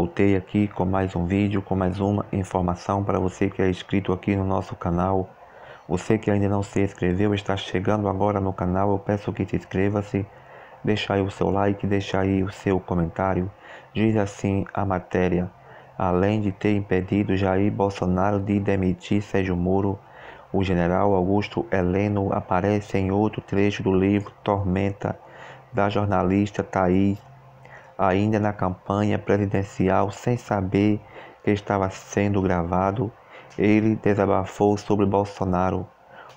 Voltei aqui com mais um vídeo, com mais uma informação para você que é inscrito aqui no nosso canal. Você que ainda não se inscreveu, está chegando agora no canal, eu peço que se inscreva-se, deixa aí o seu like, deixa aí o seu comentário. Diz assim a matéria, além de ter impedido Jair Bolsonaro de demitir Sérgio Moro, o general Augusto Heleno aparece em outro trecho do livro Tormenta, da jornalista Thaís ainda na campanha presidencial, sem saber que estava sendo gravado, ele desabafou sobre Bolsonaro.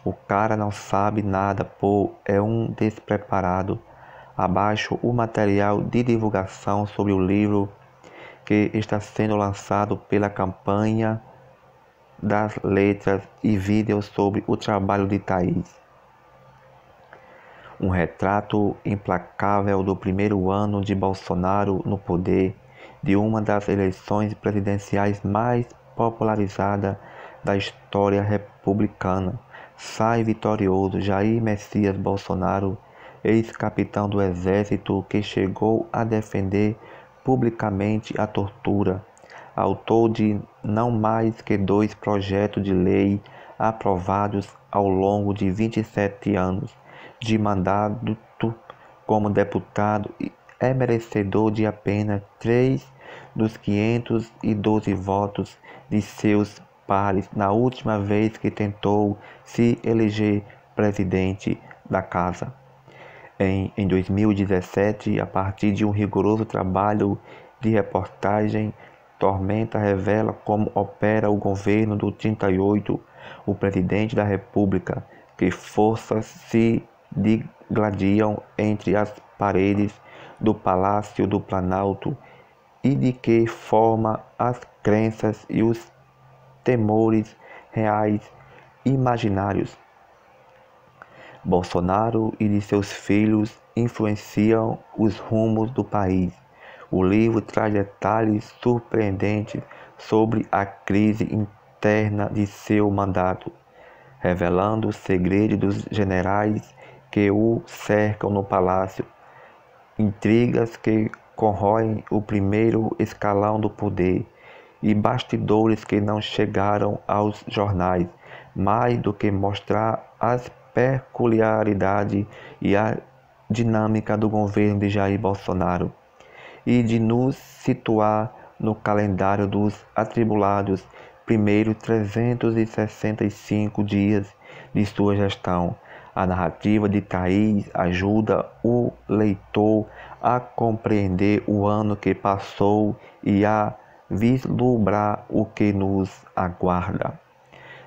O cara não sabe nada, pô, é um despreparado. Abaixo o material de divulgação sobre o livro que está sendo lançado pela campanha das letras e vídeos sobre o trabalho de Thaís um retrato implacável do primeiro ano de Bolsonaro no poder, de uma das eleições presidenciais mais popularizada da história republicana. Sai vitorioso Jair Messias Bolsonaro, ex-capitão do Exército que chegou a defender publicamente a tortura, autor de não mais que dois projetos de lei aprovados ao longo de 27 anos de mandato como deputado é merecedor de apenas três dos 512 votos de seus pares na última vez que tentou se eleger presidente da Casa. Em, em 2017, a partir de um rigoroso trabalho de reportagem, Tormenta revela como opera o governo do 38, o presidente da República, que forças se digladiam entre as paredes do Palácio do Planalto e de que forma as crenças e os temores reais imaginários. Bolsonaro e de seus filhos influenciam os rumos do país. O livro traz detalhes surpreendentes sobre a crise interna de seu mandato, revelando o segredo dos generais que o cercam no palácio, intrigas que corroem o primeiro escalão do poder e bastidores que não chegaram aos jornais, mais do que mostrar as peculiaridades e a dinâmica do governo de Jair Bolsonaro e de nos situar no calendário dos atribulados primeiros 365 dias de sua gestão a narrativa de Thaís ajuda o leitor a compreender o ano que passou e a vislumbrar o que nos aguarda.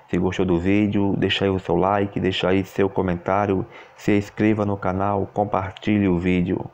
Se gostou do vídeo, deixa aí o seu like, deixa aí seu comentário, se inscreva no canal, compartilhe o vídeo.